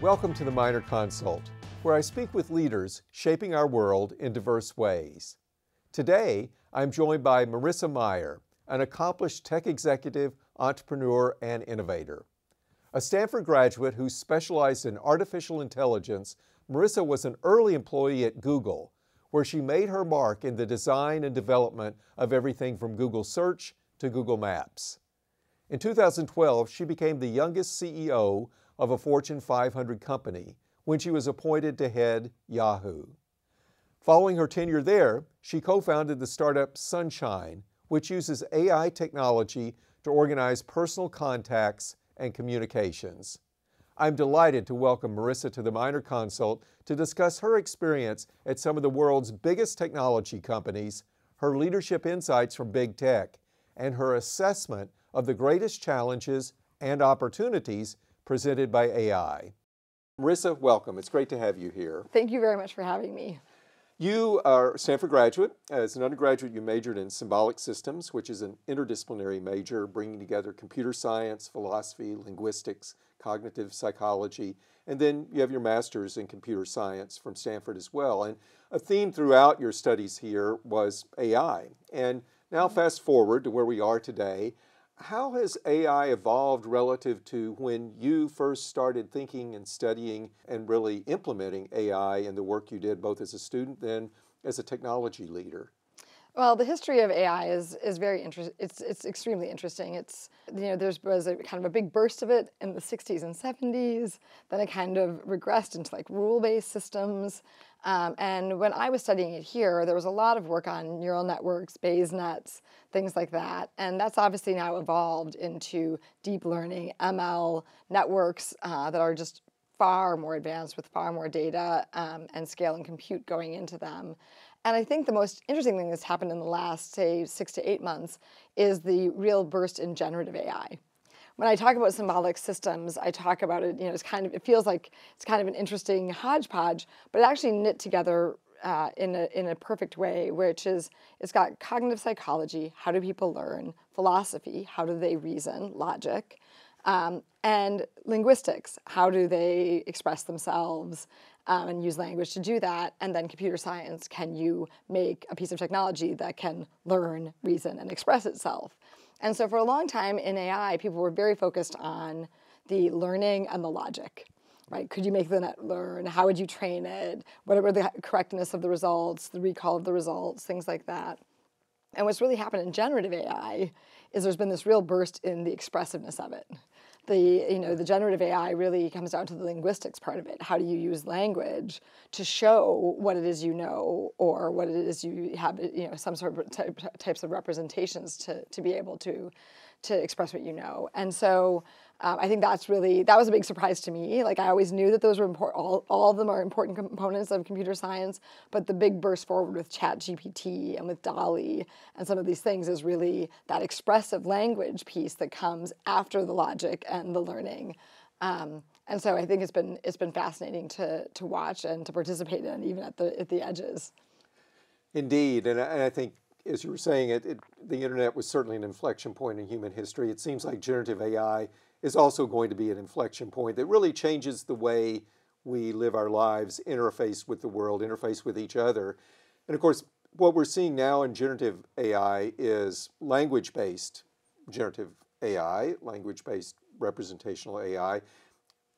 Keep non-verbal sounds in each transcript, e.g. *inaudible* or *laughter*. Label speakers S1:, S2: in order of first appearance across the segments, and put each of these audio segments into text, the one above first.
S1: Welcome to the Minor Consult, where I speak with leaders shaping our world in diverse ways. Today, I'm joined by Marissa Mayer, an accomplished tech executive, entrepreneur, and innovator. A Stanford graduate who specialized in artificial intelligence, Marissa was an early employee at Google, where she made her mark in the design and development of everything from Google Search to Google Maps. In 2012, she became the youngest CEO of a Fortune 500 company when she was appointed to head Yahoo. Following her tenure there, she co founded the startup Sunshine, which uses AI technology to organize personal contacts and communications. I'm delighted to welcome Marissa to the Minor Consult to discuss her experience at some of the world's biggest technology companies, her leadership insights from big tech, and her assessment of the greatest challenges and opportunities presented by AI. Marissa, welcome. It's great to have you here.
S2: Thank you very much for having me.
S1: You are a Stanford graduate. As an undergraduate, you majored in symbolic systems, which is an interdisciplinary major bringing together computer science, philosophy, linguistics, cognitive psychology, and then you have your master's in computer science from Stanford as well. And a theme throughout your studies here was AI. And now, fast forward to where we are today. How has AI evolved relative to when you first started thinking and studying and really implementing AI in the work you did both as a student then as a technology leader?
S2: Well, the history of AI is is very interesting. It's it's extremely interesting. It's you know there was a kind of a big burst of it in the 60s and 70s. Then it kind of regressed into like rule-based systems. Um, and when I was studying it here, there was a lot of work on neural networks, Bayes nets, things like that. And that's obviously now evolved into deep learning, ML networks uh, that are just far more advanced with far more data um, and scale and compute going into them. And I think the most interesting thing that's happened in the last, say, six to eight months is the real burst in generative AI. When I talk about symbolic systems, I talk about it, you know, it's kind of, it feels like it's kind of an interesting hodgepodge, but it actually knit together uh, in, a, in a perfect way, which is it's got cognitive psychology, how do people learn, philosophy, how do they reason, logic, um, and linguistics, how do they express themselves, um, and use language to do that. And then computer science, can you make a piece of technology that can learn, reason, and express itself? And so for a long time in AI, people were very focused on the learning and the logic. Right? Could you make the net learn? How would you train it? What were the correctness of the results, the recall of the results, things like that. And what's really happened in generative AI is there's been this real burst in the expressiveness of it the you know the generative AI really comes down to the linguistics part of it. How do you use language to show what it is you know, or what it is you have you know some sort of type, types of representations to to be able to to express what you know. And so um, I think that's really that was a big surprise to me. Like I always knew that those were important. All, all of them are important components of computer science, but the big burst forward with Chat GPT and with DALL-E and some of these things is really that expressive language piece that comes after the logic and the learning. Um, and so I think it's been it's been fascinating to to watch and to participate in, even at the at the edges.
S1: Indeed, and I, and I think as you were saying, it, it, the internet was certainly an inflection point in human history. It seems like generative AI is also going to be an inflection point that really changes the way we live our lives, interface with the world, interface with each other. And of course, what we're seeing now in generative AI is language based generative AI, language based representational AI.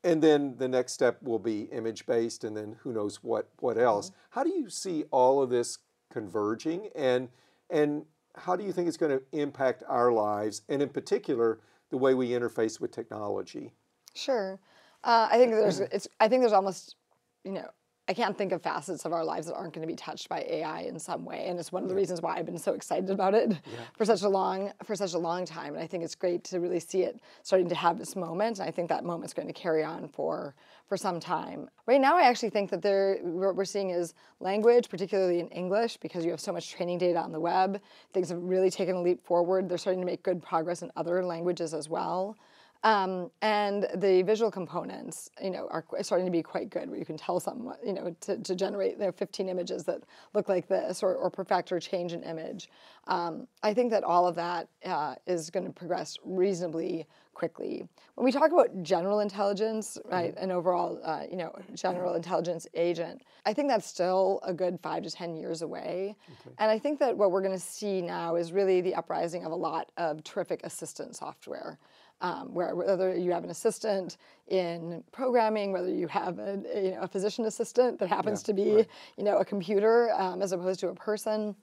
S1: And then the next step will be image based, and then who knows what, what else. Mm-hmm. How do you see all of this converging? And, and how do you think it's going to impact our lives? And in particular, the way we interface with technology?
S2: Sure. Uh, I think there's I think there's almost you know I can't think of facets of our lives that aren't going to be touched by AI in some way, and it's one of the reasons why I've been so excited about it yeah. for such a long for such a long time. And I think it's great to really see it starting to have this moment. And I think that moment's going to carry on for for some time. Right now, I actually think that there what we're seeing is language, particularly in English, because you have so much training data on the web. Things have really taken a leap forward. They're starting to make good progress in other languages as well. Um, and the visual components, you know, are starting to be quite good, where you can tell someone, you know, to, to generate you know, 15 images that look like this, or, or perfect or change an image. Um, I think that all of that uh, is going to progress reasonably quickly. When we talk about general intelligence, right, mm-hmm. an overall, uh, you know, general intelligence agent, I think that's still a good five to 10 years away. Okay. And I think that what we're going to see now is really the uprising of a lot of terrific assistant software um, where whether you have an assistant in programming, whether you have a, you know, a physician assistant that happens yeah, to be right. you know a computer um, as opposed to a person.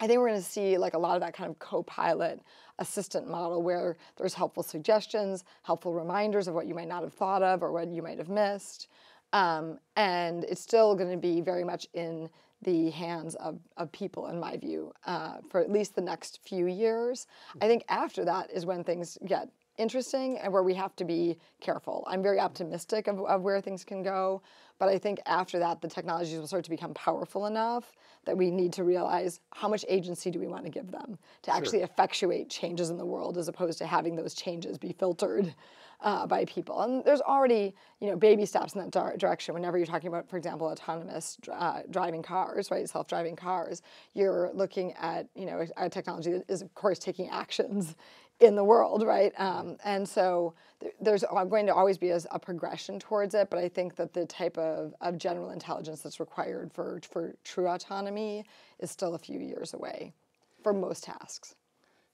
S2: I think we're going to see like a lot of that kind of co-pilot assistant model where there's helpful suggestions, helpful reminders of what you might not have thought of or what you might have missed. Um, and it's still going to be very much in the hands of, of people, in my view, uh, for at least the next few years. I think after that is when things get interesting and where we have to be careful. I'm very optimistic of, of where things can go, but I think after that, the technologies will start to become powerful enough that we need to realize how much agency do we want to give them to actually sure. effectuate changes in the world as opposed to having those changes be filtered uh, by people. And there's already, you know, baby steps in that di- direction. Whenever you're talking about, for example, autonomous uh, driving cars, right, self-driving cars, you're looking at, you know, a, a technology that is, of course, taking actions in the world, right? Um, and so th- there's going to always be a, a, progression towards it, but I think that the type of, of general intelligence that's required for, for true autonomy is still a few years away for most tasks.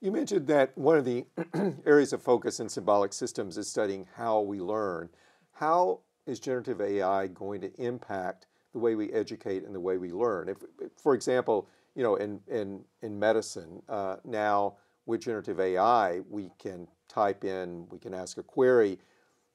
S1: You mentioned that one of the *clears throat* areas of focus in symbolic systems is studying how we learn. How is generative AI going to impact the way we educate and the way we learn? If, for example, you know, in, in, in medicine, uh, now with generative AI, we can type in, we can ask a query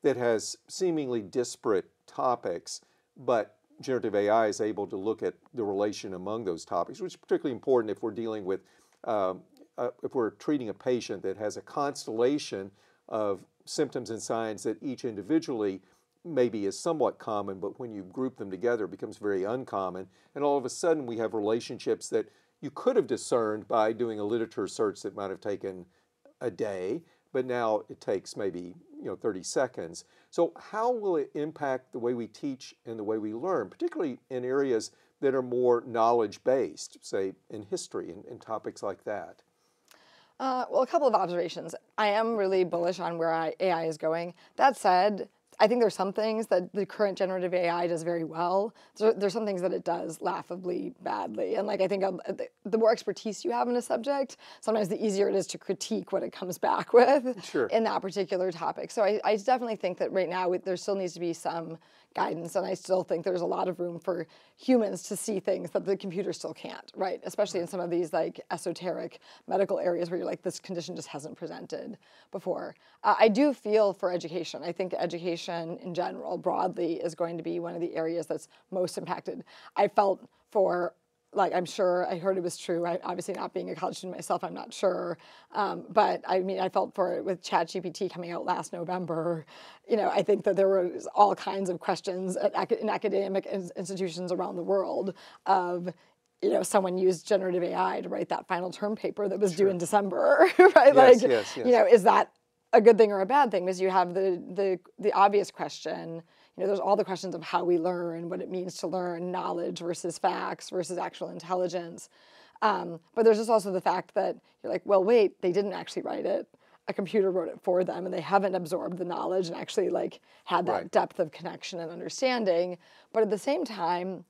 S1: that has seemingly disparate topics, but generative AI is able to look at the relation among those topics, which is particularly important if we're dealing with, um, uh, if we're treating a patient that has a constellation of symptoms and signs that each individually maybe is somewhat common, but when you group them together, it becomes very uncommon. And all of a sudden, we have relationships that you could have discerned by doing a literature search that might have taken a day, but now it takes maybe you know 30 seconds. So how will it impact the way we teach and the way we learn, particularly in areas that are more knowledge-based, say in history and, and topics like that?
S2: Uh, well, a couple of observations. I am really bullish on where I, AI is going. That said, I think there's some things that the current generative AI does very well. So there's some things that it does laughably badly. And like I think um, the, the, more expertise you have in a subject, sometimes the easier it is to critique what it comes back *laughs* with
S1: sure.
S2: in that particular topic. So I, I definitely think that right now there still needs to be some guidance. And I still think there's a lot of room for humans to see things that the computer still can't, right? Especially in some of these like esoteric medical areas where you're like, this condition just hasn't presented before. Uh, I do feel for education. I think education in general, broadly, is going to be one of the areas that's most impacted. I felt for like I'm sure I heard it was true. I, obviously, not being a college student myself, I'm not sure. Um, but I mean, I felt for it with ChatGPT coming out last November. You know, I think that there was all kinds of questions at, in academic institutions around the world of you know, someone used generative AI to write that final term paper that was sure. due in December, *laughs* right?
S1: Yes, like, yes, yes.
S2: you know, is that a good thing or a bad thing? Because you have the the the obvious question you know, there's all the questions of how we learn, what it means to learn, knowledge versus facts versus actual intelligence. Um, but there's just also the fact that you're like, well, wait, they didn't actually write it. A computer wrote it for them, and they haven't absorbed the knowledge and actually like had that right. depth of connection and understanding. But at the same time,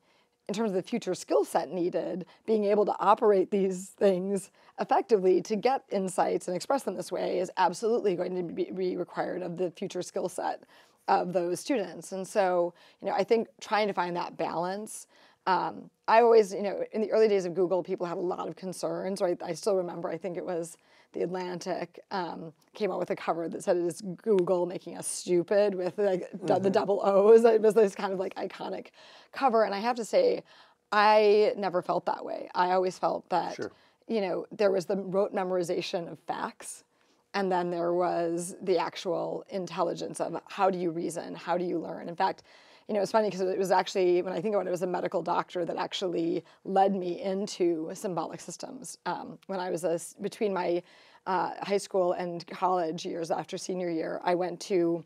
S2: in terms of the future skill set needed, being able to operate these things effectively to get insights and express them this way is absolutely going to be, required of the future skill set of those students. And so, you know, I think trying to find that balance. Um, I always, you know, in the early days of Google, people had a lot of concerns, right? I still remember, I think it was The Atlantic um, came out with a cover that said it is Google making us stupid with like mm-hmm. the double O's. It was this kind of like iconic cover. And I have to say, I never felt that way. I always felt that, sure. you know, there was the rote memorization of facts and then there was the actual intelligence of how do you reason, how do you learn. In fact, you know, it's funny because it was actually, when I think about it, it was a medical doctor that actually led me into symbolic systems. Um, when I was a, between my uh, high school and college years after senior year, I went to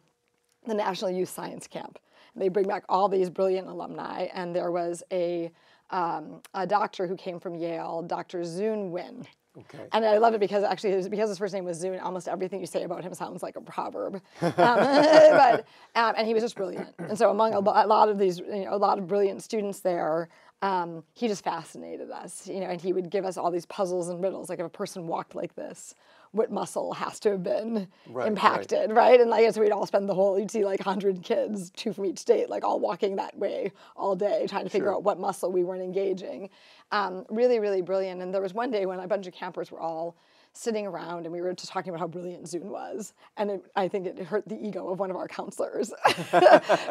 S2: the National Youth Science Camp. They bring back all these brilliant alumni, and there was a, um, a doctor who came from Yale, Dr. Zun Win. Okay. And I love it because actually, because his first name was Zune, almost everything you say about him sounds like a proverb. *laughs* um, *laughs* but um, and he was just brilliant. And so among a, a lot of these, you know, a lot of brilliant students there, um, he just fascinated us. You know, and he would give us all these puzzles and riddles. Like if a person walked like this, what muscle has to have been right, impacted, right. right. And like so we'd all spend the whole you'd see like hundred kids, two from each state, like all walking that way all day, trying to figure sure. out what muscle we weren't engaging. Um, really, really brilliant. And there was one day when a bunch of campers were all sitting around and we were just talking about how brilliant Zun was. And it, I think it hurt the ego of one of our counselors *laughs*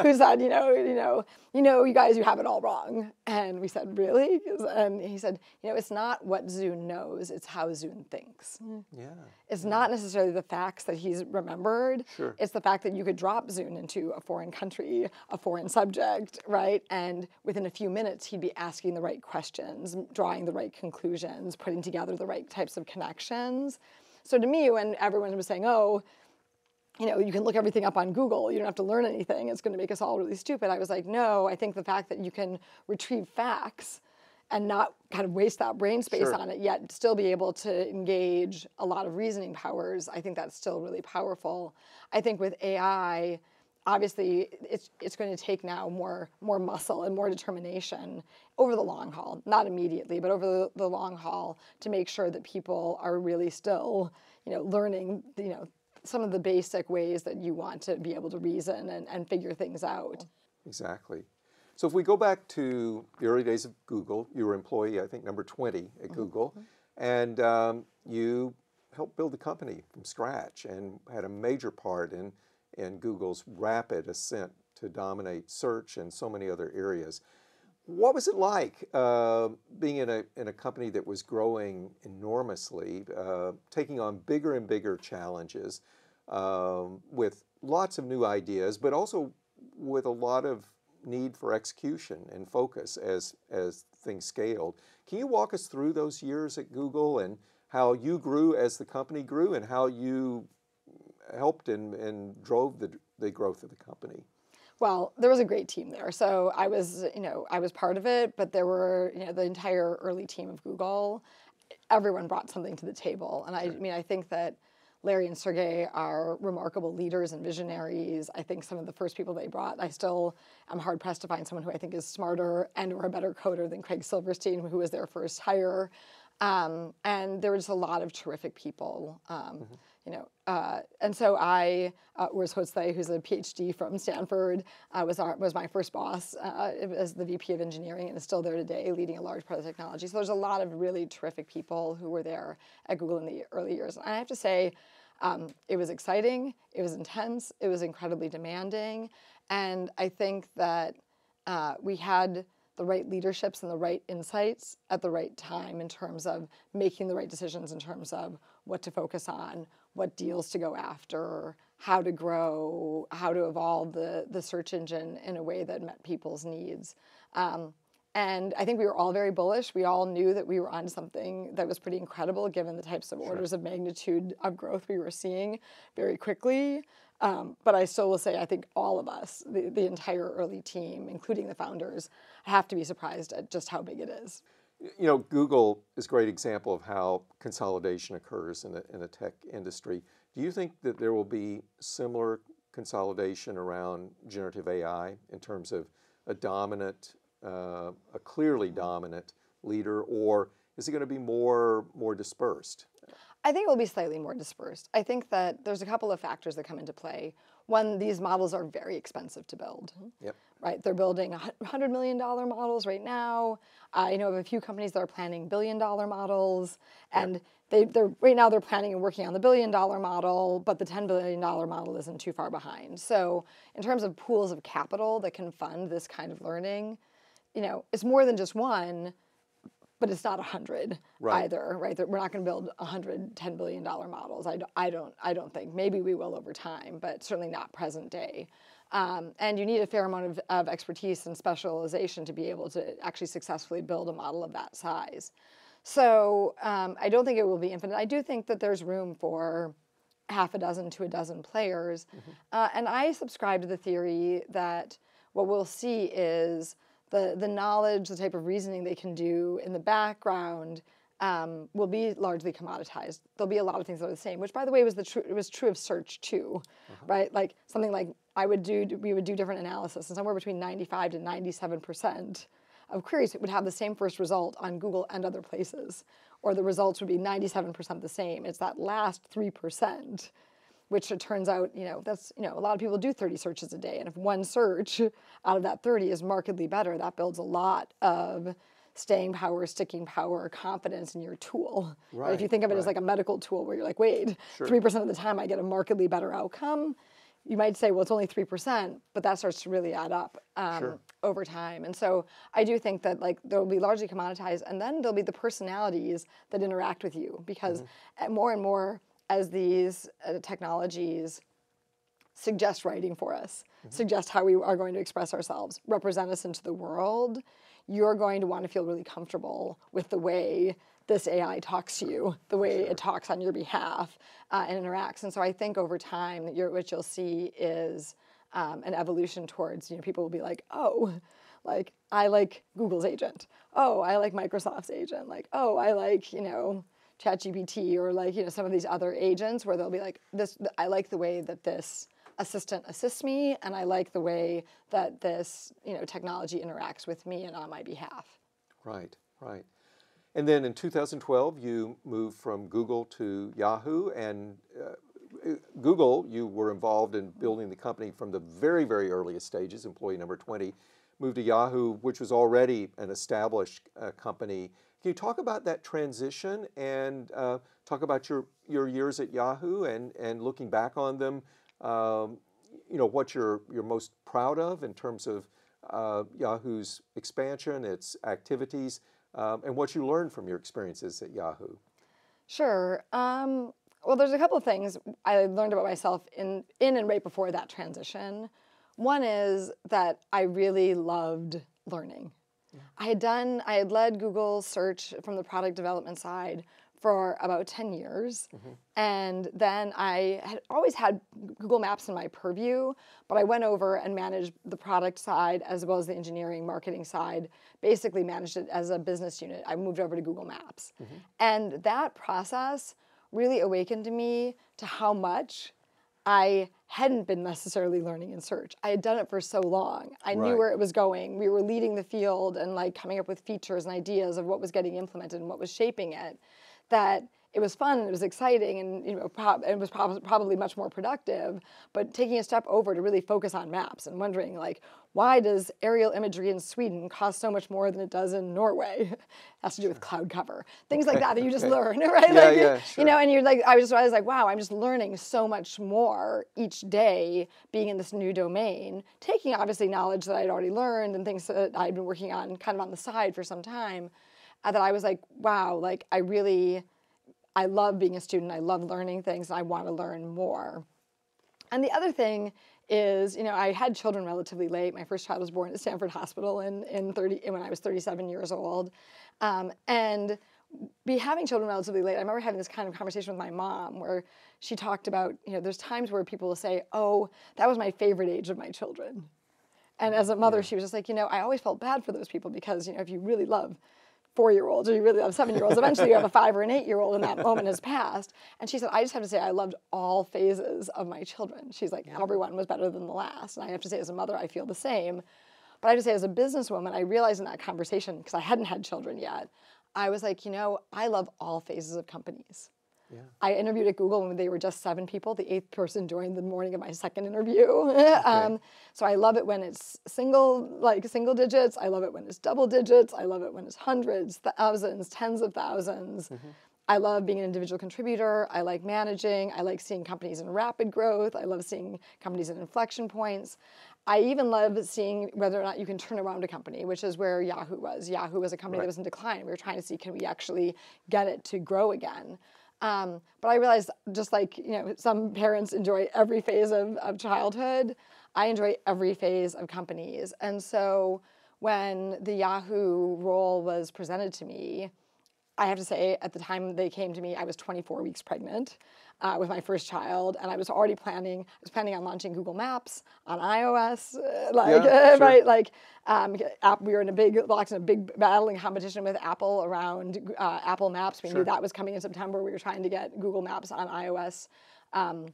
S2: who said, you know, you know, you know, you guys, you have it all wrong. And we said, really? And he said, you know, it's not what Zun knows, it's how Zun thinks. Yeah. It's yeah. not necessarily the facts that he's remembered. Sure. It's the fact that you could drop Zun into a foreign country, a foreign subject, right? And within a few minutes, he'd be asking the right questions, drawing the right conclusions, putting together the right types of connections. So to me, when everyone was saying, oh, you know, you can look everything up on Google. You don't have to learn anything. It's going to make us all really stupid. I was like, no, I think the fact that you can retrieve facts and not kind of waste that brain space sure. on it, yet still be able to engage a lot of reasoning powers, I think that's still really powerful. I think with AI, obviously it's it's going to take now more more muscle and more determination over the long haul, not immediately, but over the, the long haul to make sure that people are really still, you know, learning, you know, some of the basic ways that you want to be able to reason and, and figure things out.
S1: Exactly. So if we go back to the early days of Google, you were employee, I think, number 20 at mm-hmm. Google, mm-hmm. and um, you helped build the company from scratch and had a major part in, in Google's rapid ascent to dominate search and so many other areas. What was it like uh, being in a, in a company that was growing enormously, uh, taking on bigger and bigger challenges um, with lots of new ideas, but also with a lot of need for execution and focus as, as things scaled? Can you walk us through those years at Google and how you grew as the company grew and how you helped and, and drove the, the growth of the company?
S2: Well, there was a great team there. So I was, you know, I was part of it, but there were, you know, the entire early team of Google, everyone brought something to the table. And I, I mean, I think that Larry and Sergey are remarkable leaders and visionaries. I think some of the first people they brought, I still am hard pressed to find someone who I think is smarter and or a better coder than Craig Silverstein, who was their first hire. Um, and there was a lot of terrific people. Um, mm-hmm you know, uh, and so I, uh, Urs Hölzle, who's a PhD from Stanford, uh, was our, was my first boss uh, as the VP of engineering and is still there today, leading a large part of technology. So there's a lot of really terrific people who were there at Google in the early years. And I have to say, um, it was exciting, it was intense, it was incredibly demanding, and I think that uh, we had the right leaderships and the right insights at the right time in terms of making the right decisions in terms of what to focus on, what deals to go after, how to grow, how to evolve the, the search engine in a way that met people's needs. Um, and I think we were all very bullish. We all knew that we were on something that was pretty incredible given the types of sure. orders of magnitude of growth we were seeing very quickly. Um, but I still will say, I think all of us, the, the entire early team, including the founders, have to be surprised at just how big it is.
S1: You know, Google is a great example of how consolidation occurs in the, in tech industry. Do you think that there will be similar consolidation around generative AI in terms of a dominant, uh, a clearly dominant leader, or is it going to be more more dispersed?
S2: I think it will be slightly more dispersed. I think that there's a couple of factors that come into play. One, these models are very expensive to build. Mm-hmm. Yep. Right, they're building $100 million models right now. I know of a few companies that are planning billion dollar models, and they, they're right now they're planning and working on the billion dollar model, but the $10 billion model isn't too far behind. So, in terms of pools of capital that can fund this kind of learning, you know, it's more than just one but it's not 100
S1: Right.
S2: either, right? We're not going to build 100 $10 billion models. I, I don't, I don't think. Maybe we will over time, but certainly not present day. Um, and you need a fair amount of, of expertise and specialization to be able to actually successfully build a model of that size. So um, I don't think it will be infinite. I do think that there's room for half a dozen to a dozen players. Uh, and I subscribe to the theory that what we'll see is the, the knowledge, the type of reasoning they can do in the background um, will be largely commoditized. There'll be a lot of things that are the same, which by the way was the true it was true of search too, right? Like something like I would do we would do different analysis and somewhere between 95 to 97 percent of queries would have the same first result on Google and other places, or the results would be 97% the same. It's that last 3%, which it turns out, you know, that's, you know, a lot of people do 30 searches a day. And if one search *laughs* out of that 30 is markedly better, that builds a lot of staying power, sticking power, confidence in your tool. Right, If you think of it as like a medical tool where you're like, wait, 3% of the time I get a markedly better outcome, you might say, well, it's only 3%, but that starts to really add up um,
S1: Sure.
S2: over time. And so I do think that like there will be largely commoditized, and then there'll be the personalities that interact with you because uh, more and more as these uh, technologies suggest writing for us, suggest how we are going to express ourselves, represent us into the world, you're going to want to feel really comfortable with the way this AI talks to you, the way it talks on your behalf uh, and interacts. And so I think over time, that you're, what you'll see is um, an evolution towards, you know, people will be like, oh, like I like Google's agent. Oh, I like Microsoft's agent. Like, oh, I like, you know, ChatGPT or like, you know, some of these other agents where they'll be like, this, I like the way that this assistant assists me and I like the way that this, you know, technology interacts with me and on my behalf.
S1: Right, right. And then in 2012, you moved from Google to Yahoo. And uh, Google, you were involved in building the company from the very, very earliest stages, employee number 20. Moved to Yahoo, which was already an established uh, company. Can you talk about that transition and uh, talk about your, your years at Yahoo and, and looking back on them? Um, you know, what you're, you're most proud of in terms of uh, Yahoo's expansion, its activities, um, and what you learned from your experiences at Yahoo.
S2: Sure. Um, well, there's a couple of things I learned about myself in, in and right before that transition. One is that I really loved learning. I had done, I had led Google search from the product development side for about 10 years. Mm-hmm. And then I had always had Google Maps in my purview, but I went over and managed the product side as well as the engineering marketing side, basically managed it as a business unit. I moved over to Google Maps. Mm-hmm. And that process really awakened me to how much I hadn't been necessarily learning in search. I had done it for so long. I
S1: Right.
S2: knew where it was going. We were leading the field and like coming up with features and ideas of what was getting implemented and what was shaping it. That it was fun it was exciting and you know prob- it was prob- probably much more productive. But taking a step over to really focus on maps and wondering like why does aerial imagery in Sweden cost so much more than it does in Norway? It *laughs* has to do with cloud cover. Things like that that you just
S1: okay.
S2: learn, *laughs* right?
S1: Yeah,
S2: like,
S1: yeah,
S2: You know, and you're like, I was, I was like, wow, I'm just learning so much more each day being in this new domain, taking obviously knowledge that I'd already learned and things that I'd been working on kind of on the side for some time. uh, that I was like, wow, like I really, I love being a student. I love learning things. I want to learn more. And the other thing is, you know, I had children relatively late. My first child was born at Stanford Hospital in, in 30, when I was 37 years old. Um, and be having children relatively late, I remember having this kind of conversation with my mom where she talked about, you know, there's times where people will say, oh, that was my favorite age of my children. And as a mother, she was just like, you know, I always felt bad for those people because, you know, if you really love four year olds or you really love seven year olds, eventually you have a *laughs* five or an eight year old and that moment has passed. And she said, I just have to say, I loved all phases of my children. She's like, everyone was better than the last. And I have to say, as a mother, I feel the same. But I have to say, as a businesswoman, I realized in that conversation, because I hadn't had children yet, I was like, you know, I love all phases of companies.
S1: Yeah.
S2: I interviewed at Google when they were just seven people. The eighth person joined the morning of my second interview. *laughs* um, so I love it when it's single, like single digits. I love it when it's double digits. I love it when it's hundreds, thousands, tens of 1000s I love being an individual contributor. I like managing. I like seeing companies in rapid growth. I love seeing companies in inflection points. I even love seeing whether or not you can turn around a company, which is where Yahoo was. Yahoo was a company
S1: Right.
S2: that was in decline. We were trying to see can we actually get it to grow again. Um, but I realized, just like you know, some parents enjoy every phase of, of childhood, I enjoy every phase of companies. And so when the Yahoo role was presented to me, I have to say, at the time they came to me, I was 24 weeks pregnant uh, with my first child, and I was already planning. I was planning on launching Google Maps on iOS, uh, like
S1: Yeah, *laughs* sure.
S2: right, like um, app, we were in a big, locked in a big battling competition with Apple around uh, Apple Maps. We
S1: Sure.
S2: knew that was coming in September. We were trying to get Google Maps on iOS. Um,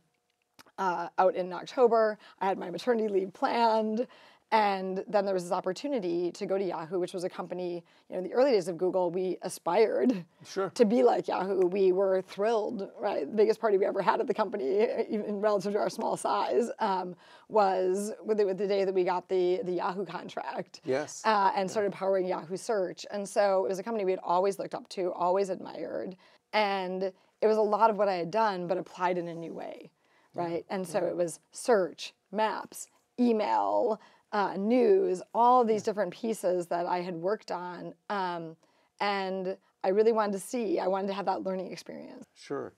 S2: uh, out in October. I had my maternity leave planned. And then there was this opportunity to go to Yahoo, which was a company, you know, in the early days of Google, we aspired
S1: Sure.
S2: to be like Yahoo. We were thrilled, right? The biggest party we ever had at the company, even relative to our small size, um, was with the, with the day that we got the, the Yahoo contract
S1: Yes.
S2: uh, and started powering Yahoo Search. And so it was a company we had always looked up to, always admired. And it was a lot of what I had done, but applied in a new way, right? And so it was search, maps, email, uh, news, all these different pieces that I had worked on. Um, and I really wanted to see, I wanted to have that learning experience.
S1: Sure.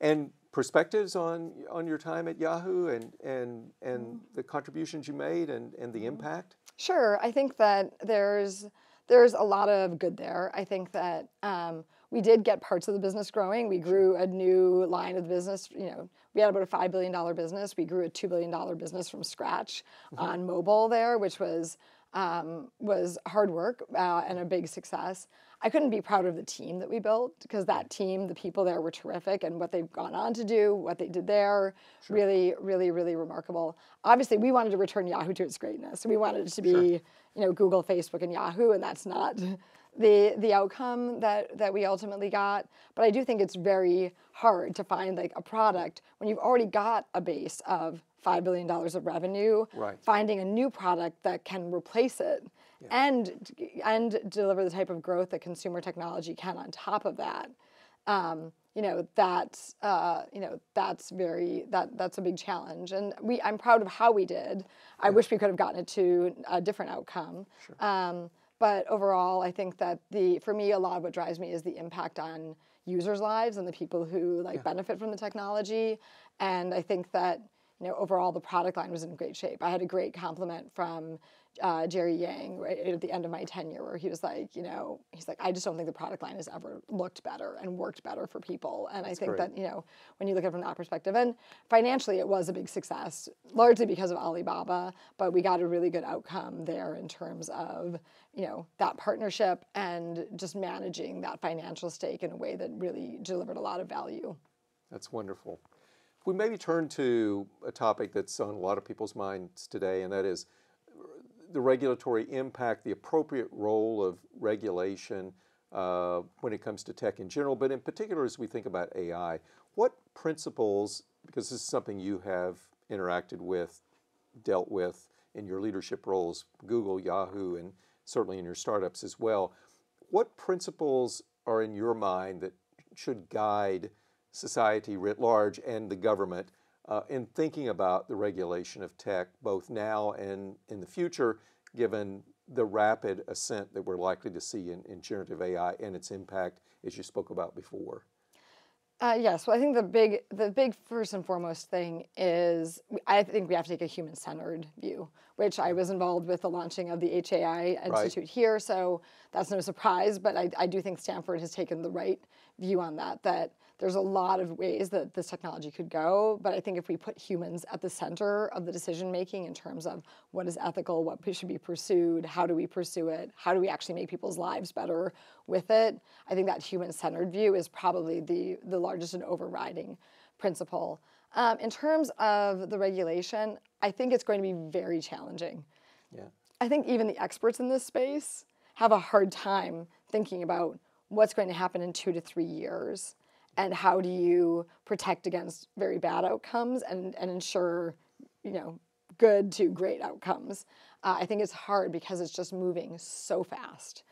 S1: And perspectives on on your time at Yahoo and and and
S2: Mm-hmm.
S1: the contributions you made and and the impact.
S2: Sure, I think that there's there's a lot of good there. I think that um, we did get parts of the business growing. We grew a new line of the business. You know, we had about a five billion dollar business. We grew a two billion dollar business from scratch on mobile there, which was um, was hard work uh, and a big success. I couldn't be proud of the team that we built because that team, the people there were terrific, and what they've gone on to do, what they did there, really, really, really remarkable. Obviously, we wanted to return Yahoo to its greatness. We wanted it to be, you know, Google, Facebook, and Yahoo, and that's not the the outcome that that we ultimately got. But I do think it's very hard to find like a product when you've already got a base of five billion dollars of revenue.
S1: Right.
S2: Finding a new product that can replace it and and deliver the type of growth that consumer technology can on top of that. Um, you know that's uh, you know that's very that that's a big challenge, and we I'm proud of how we did. I wish we could have gotten it to a different outcome. Um, but overall, I think that the for me a lot of what drives me is the impact on users' lives and the people who like benefit from the technology. And I think that you know overall the product line was in great shape. I had a great compliment from uh, Jerry Yang right at the end of my tenure, where he was like, you know, he's like, I just don't think the product line has ever looked better and worked better for people. And I think
S1: great.
S2: that you know when you look at it from that perspective, and financially it was a big success, largely because of Alibaba. But we got a really good outcome there in terms of you know that partnership and just managing that financial stake in a way that really delivered a lot of value.
S1: That's wonderful. If we maybe turn to a topic that's on a lot of people's minds today, and that is the regulatory impact, the appropriate role of regulation uh, when it comes to tech in general, but in particular as we think about AI. What principles, because this is something you have interacted with, dealt with in your leadership roles, Google, Yahoo, and certainly in your startups as well, what principles are in your mind that should guide society writ large and the government uh, in thinking about the regulation of tech, both now and in the future, given the rapid ascent that we're likely to see in, in generative AI and its impact, as you spoke about before?
S2: Uh, yes, well, I think the big, the big first and foremost thing is I think we have to take a human-centered view, which I was involved with the launching of the HAI Institute here, so that's no surprise. But I, I do think Stanford has taken the right view on that. That there's a lot of ways that this technology could go, but I think if we put humans at the center of the decision making in terms of what is ethical, what should be pursued, how do we pursue it, how do we actually make people's lives better with it, I think that human-centered view is probably the the largest and overriding principle. Um, in terms of the regulation, I think it's going to be very challenging.
S1: Yeah.
S2: I think even the experts in this space have a hard time thinking about what's going to happen in two to three years and how do you protect against very bad outcomes and, and ensure you know good to great outcomes uh, i think it's hard because it's just moving so fast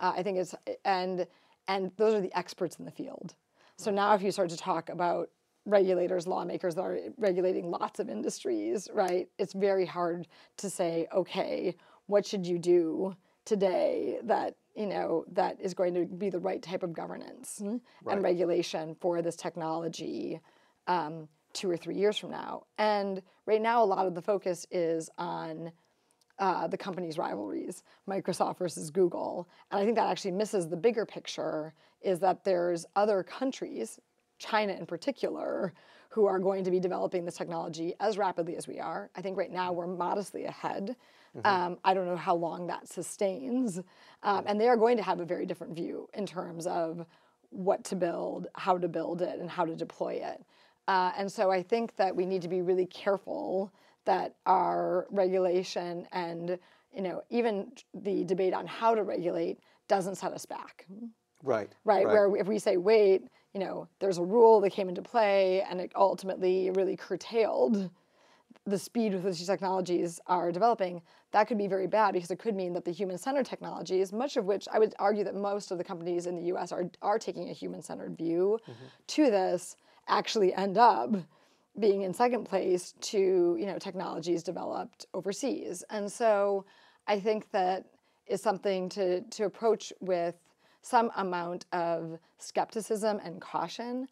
S2: uh, i think it's and and those are the experts in the field so now if you start to talk about regulators, lawmakers that are regulating lots of industries, right? It's very hard to say, okay, what should you do today that you know that is going to be the right type of governance right. and regulation for this technology um, two or three years from now. And right now, a lot of the focus is on uh, the companies' rivalries, Microsoft versus Google. And I think that actually misses the bigger picture is that there's other countries, China in particular, who are going to be developing this technology as rapidly as we are. I think right now we're modestly ahead. Mm-hmm. Um, I don't know how long that sustains. Um, and they are going to have a very different view in terms of what to build, how to build it, and how to deploy it. Uh, and so I think that we need to be really careful that our regulation and you know even the debate on how to regulate doesn't set us back.
S1: Right.
S2: Right. right. Where if we say wait, you know, there's a rule that came into play and it ultimately really curtailed the speed with which these technologies are developing, that could be very bad because it could mean that the human-centered technologies, much of which I would argue that most of the companies in the U.S. are are taking a human-centered view mm-hmm. to this, actually end up being in second place to you know technologies developed overseas and so i think that is something to to approach with some amount of skepticism and caution.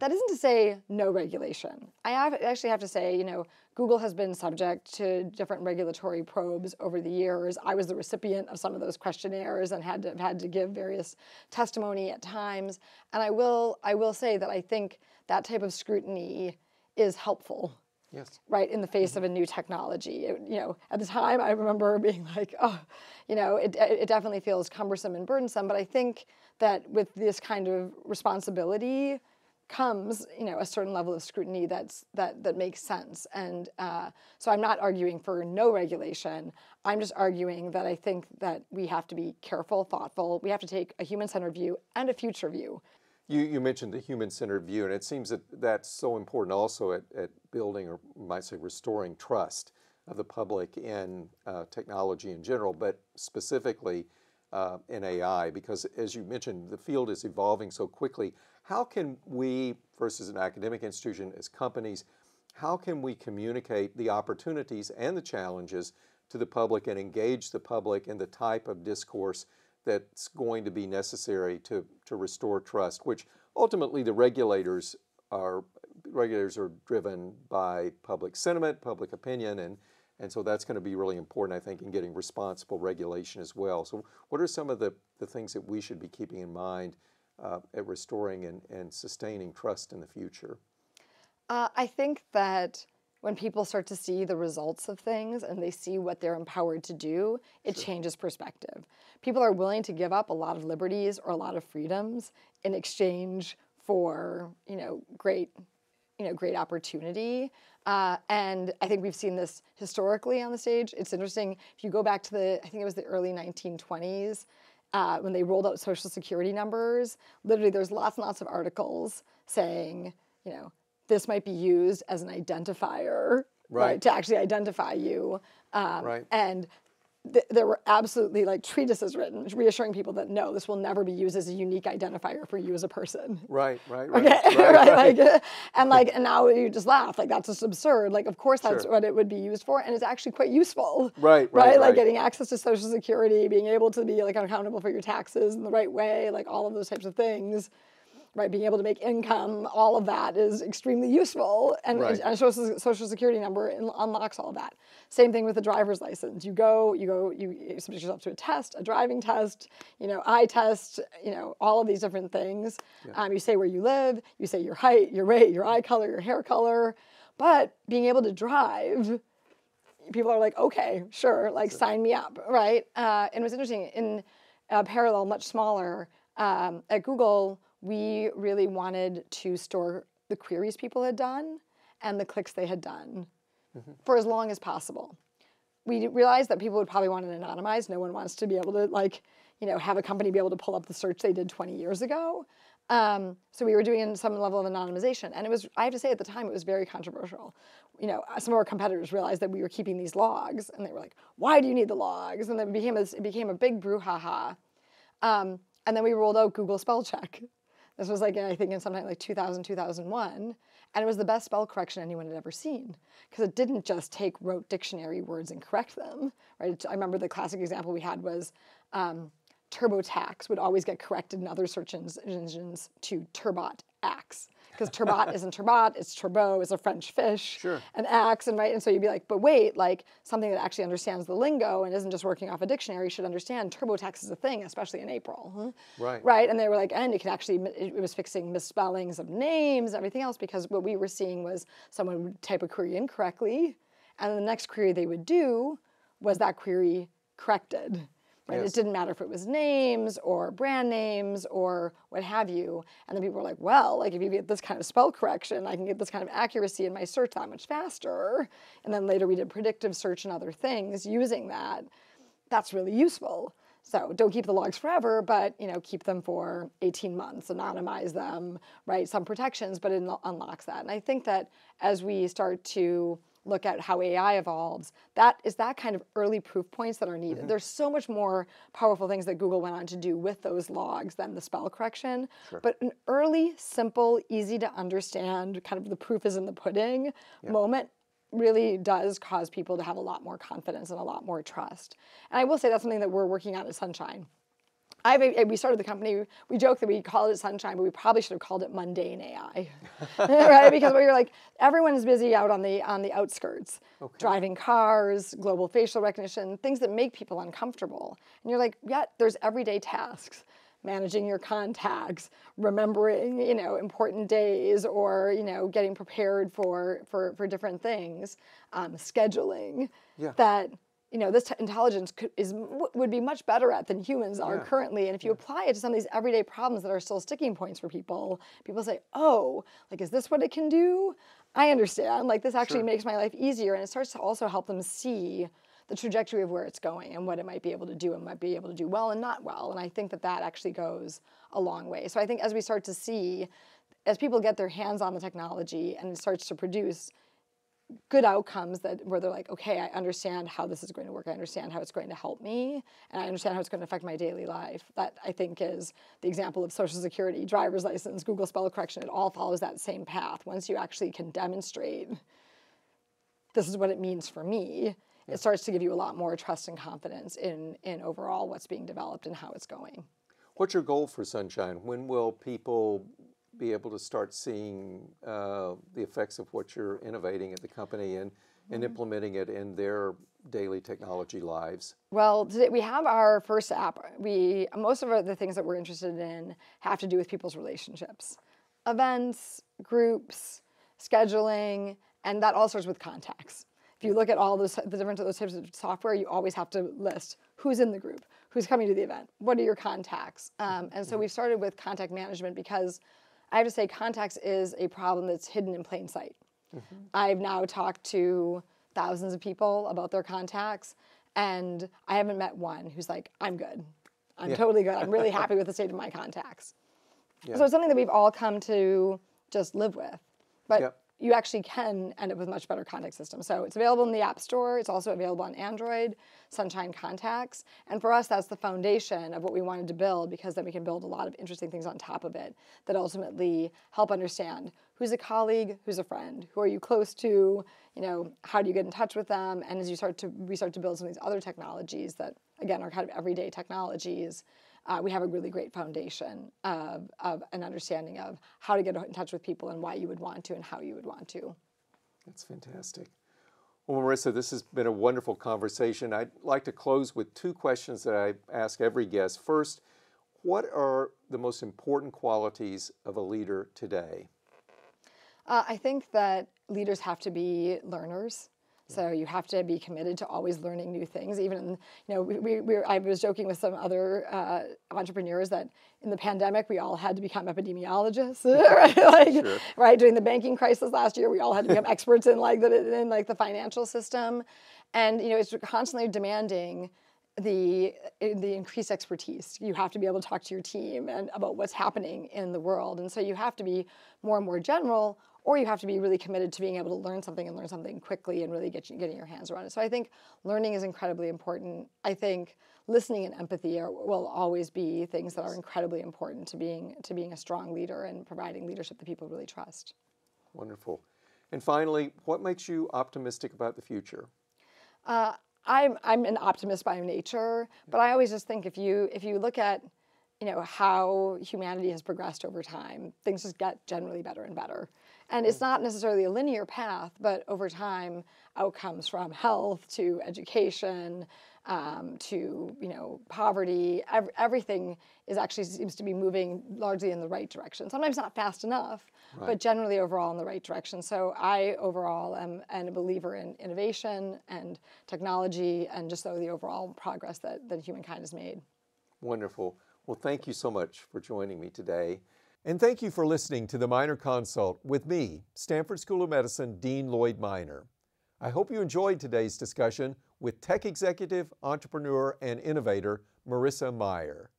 S2: That isn't to say no regulation. I have, actually have to say you know google has been subject to different regulatory probes over the years. I was the recipient of some of those questionnaires and had to had to give various testimony at times. And i will i will say that i think that type of scrutiny is helpful.
S1: Yes.
S2: Right in the face mm-hmm. of a new technology. It, you know, at the time I remember *laughs* being like, oh, you know, it, it definitely feels cumbersome and burdensome. But I think that with this kind of responsibility comes, you know, a certain level of scrutiny that's that that makes sense. And uh, so I'm not arguing for no regulation. I'm just arguing that I think that we have to be careful, thoughtful. We have to take a human-centered view and a future view.
S1: You, you mentioned the human-centered view, and it seems that that's so important also at, at building, or might say restoring trust of the public in uh, technology in general, but specifically uh, in AI, because as you mentioned, the field is evolving so quickly. How can we, versus an academic institution, as companies, how can we communicate the opportunities and the challenges to the public and engage the public in the type of discourse that's going to be necessary to, to restore trust, which ultimately the regulators are regulators are driven by public sentiment, public opinion, and and so that's going to be really important, I think, in getting responsible regulation as well. So, what are some of the, the things that we should be keeping in mind uh, at restoring and, and sustaining trust in the future?
S2: Uh, I think that when people start to see the results of things and they see what they're empowered to do, it sure. changes perspective. People are willing to give up a lot of liberties or a lot of freedoms in exchange for, you know, great, you know, great opportunity. Uh, and I think we've seen this historically on the stage. It's interesting if you go back to the, I think it was the early 1920s. Uh, when they rolled out social security numbers, literally there's lots and lots of articles saying, you know, this might be used as an identifier, right, right to actually identify you. Um, right. And th- there were absolutely like treatises written reassuring people that no, this will never be used as a unique identifier for you as a person.
S1: Right, right, right.
S2: Okay, *laughs* right, right, Like, *laughs* and like, and now you just laugh like that's just absurd. Like, of course that's sure. what it would be used for, and it's actually quite useful.
S1: Right,
S2: right, right. Like getting access to Social Security, being able to be like accountable for your taxes in the right way, like all of those types of things right? Being able to make income, all of that is extremely useful, and, right. and a social, social security number unlocks all of that. Same thing with the driver's license. You go, you go, you submit yourself to a test, a driving test, you know, eye test, you know, all of these different things. Yeah. Um, you say where you live, you say your height, your weight, your eye color, your hair color, but being able to drive people are like, okay, sure, like sign me up, right? Uh, and it was interesting in a parallel, much smaller um, at Google we really wanted to store the queries people had done and the clicks they had done mm-hmm. for as long as possible. We realized that people would probably want it anonymized. No one wants to be able to like, you know, have a company be able to pull up the search they did 20 years ago. Um, so we were doing some level of anonymization, and it was I have to say at the time it was very controversial. You know, some of our competitors realized that we were keeping these logs, and they were like, "Why do you need the logs?" And then it became a, it became a big brouhaha. Um, and then we rolled out Google Spell Check, This was like, I think, in something like 2000, 2001. And it was the best spell correction anyone had ever seen because it didn't just take rote dictionary words and correct them, right? I remember the classic example we had was um, TurboTax would always get corrected in other search engines to Turbot Axe because turbot *laughs* isn't turbot, it's turbo, it's a French fish,
S1: sure.
S2: an axe, and right, and so you'd be like, but wait, like something that actually understands the lingo and isn't just working off a dictionary should understand TurboTax is a thing, especially in April,
S1: right?
S2: Right, and they were like, and it could actually, it was fixing misspellings of names, everything else, because what we were seeing was someone would type a query incorrectly, and the next query they would do was that query corrected. Right? Yes. It didn't matter if it was names or brand names or what have you. And then people were like, well, like if you get this kind of spell correction, I can get this kind of accuracy in my search that much faster. And then later we did predictive search and other things using that. That's really useful. So don't keep the logs forever, but you know, keep them for 18 months, anonymize them, right? Some protections, but it unlocks that. And I think that as we start to look at how AI evolves, that is that kind of early proof points that are needed. Mm-hmm. There's so much more powerful things that Google went on to do with those logs than the spell correction. Sure. But an early, simple, easy to understand, kind of the proof is in the pudding yeah. moment really does cause people to have a lot more confidence and a lot more trust. And I will say that's something that we're working on at Sunshine. I've, we started the company, we joke that we call it Sunshine, but we probably should have called it Mundane AI, *laughs* right? Because we are like, everyone is busy out on the, on the outskirts, okay. driving cars, global facial recognition, things that make people uncomfortable. And you're like, yeah, there's everyday tasks managing your contacts, remembering, you know, important days or, you know, getting prepared for, for, for different things, um, scheduling, yeah. that you know, this intelligence could, is would be much better at than humans are yeah. currently. And if you yeah. apply it to some of these everyday problems that are still sticking points for people, people say, "Oh, like is this what it can do?" I understand. Like this actually sure. makes my life easier, and it starts to also help them see the trajectory of where it's going and what it might be able to do and might be able to do well and not well. And I think that that actually goes a long way. So I think as we start to see, as people get their hands on the technology and it starts to produce good outcomes that where they're like, okay, I understand how this is going to work. I understand how it's going to help me, and I understand how it's going to affect my daily life. That I think is the example of Social Security, driver's license, Google spell correction. It all follows that same path. Once you actually can demonstrate this is what it means for me, yeah. it starts to give you a lot more trust and confidence in in overall what's being developed and how it's going.
S1: What's your goal for Sunshine? When will people be able to start seeing uh, the effects of what you're innovating at the company and, and mm-hmm. implementing it in their daily technology lives?
S2: Well, today we have our first app. We most of the things that we're interested in have to do with people's relationships, events, groups, scheduling, and that all starts with contacts. If you look at all those the different those types of software, you always have to list who's in the group, who's coming to the event, what are your contacts, um, and so mm-hmm. we started with contact management because I have to say, contacts is a problem that's hidden in plain sight. Mm-hmm. I've now talked to thousands of people about their contacts, and I haven't met one who's like, I'm good. I'm yeah. totally good. I'm really *laughs* happy with the state of my contacts. Yeah. So it's something that we've all come to just live with. But yep you actually can end up with much better contact system. So it's available in the App Store. It's also available on Android, Sunshine Contacts. And for us, that's the foundation of what we wanted to build because then we can build a lot of interesting things on top of it that ultimately help understand who's a colleague, who's a friend, who are you close to, you know, how do you get in touch with them? And as you start to, we start to build some of these other technologies that, again, are kind of everyday technologies uh, we have a really great foundation of, of an understanding of how to get in touch with people and why you would want to and how you would want to.
S1: That's fantastic. Well, Marissa, this has been a wonderful conversation. I'd like to close with two questions that I ask every guest. First, what are the most important qualities of a leader today?
S2: Uh, I think that leaders have to be learners. So you have to be committed to always learning new things. Even you know, we, we, I was joking with some other uh, entrepreneurs that in the pandemic we all had to become epidemiologists, *laughs* right? *laughs* like, sure. right during the banking crisis last year, we all had to become experts in like the in like the financial system, and you know, it's constantly demanding the the increased expertise. You have to be able to talk to your team and about what's happening in the world, and so you have to be more and more general, or you have to be really committed to being able to learn something and learn something quickly and really get you, getting your hands around it. So I think learning is incredibly important. I think listening and empathy are, will always be things that are incredibly important to being to being a strong leader and providing leadership that people really trust.
S1: Wonderful. And finally, what makes you optimistic about the future?
S2: Uh, I'm I'm an optimist by nature, but I always just think if you if you look at you know how humanity has progressed over time, things just get generally better and better. And it's not necessarily a linear path, but over time, outcomes from health to education um, to you know poverty, ev- everything is actually seems to be moving largely in the right direction. Sometimes not fast enough, right. but generally overall in the right direction. So I overall am, am a believer in innovation and technology and just so the overall progress that, that humankind has made.
S1: Wonderful. Well, thank you so much for joining me today. And thank you for listening to the Minor Consult with me, Stanford School of Medicine Dean Lloyd Minor. I hope you enjoyed today's discussion with tech executive, entrepreneur, and innovator Marissa Mayer.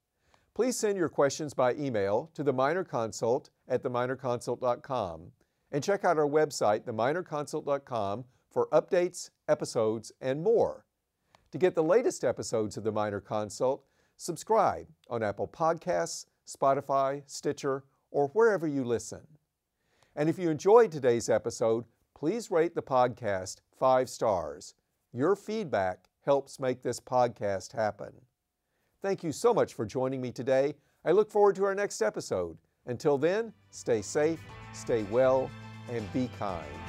S1: Please send your questions by email to the Minor Consult at theminorconsult.com and check out our website, theminorconsult.com, for updates, episodes, and more. To get the latest episodes of the Minor Consult, subscribe on Apple Podcasts, Spotify, Stitcher, or wherever you listen. And if you enjoyed today's episode, please rate the podcast five stars. Your feedback helps make this podcast happen. Thank you so much for joining me today. I look forward to our next episode. Until then, stay safe, stay well, and be kind.